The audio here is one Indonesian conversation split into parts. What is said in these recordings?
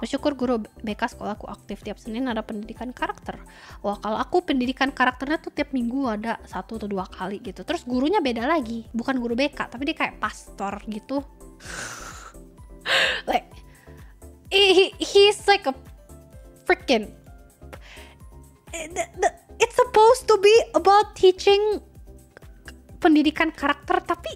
Bersyukur guru BK sekolahku aktif tiap Senin ada pendidikan karakter. Wah kalau aku pendidikan karakternya tuh tiap minggu ada satu atau dua kali gitu. Terus gurunya beda lagi, bukan guru BK tapi dia kayak pastor gitu. like he, he's like a freaking it's supposed to be about teaching pendidikan karakter tapi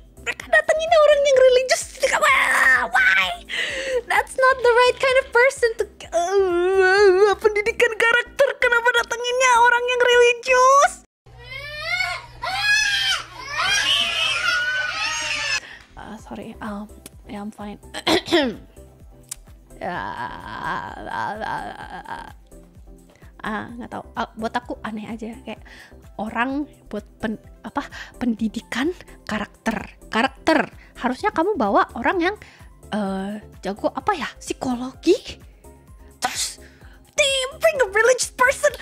the right kind of person to uh, pendidikan karakter. Kenapa datanginnya orang yang religius? Uh, sorry. Um yeah I'm fine. Ah nggak tahu. Ah, buat aku aneh aja. Kayak orang buat pen, apa pendidikan karakter. Karakter. Harusnya kamu bawa orang yang uh, jago apa ya? Psikologi? Terus they bring a religious person.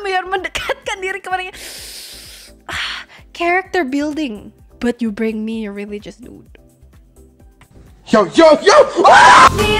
Biar mendekatkan diri ke mereka ah, character building. But you bring me a religious dude. Yo, yo, yo! Miras,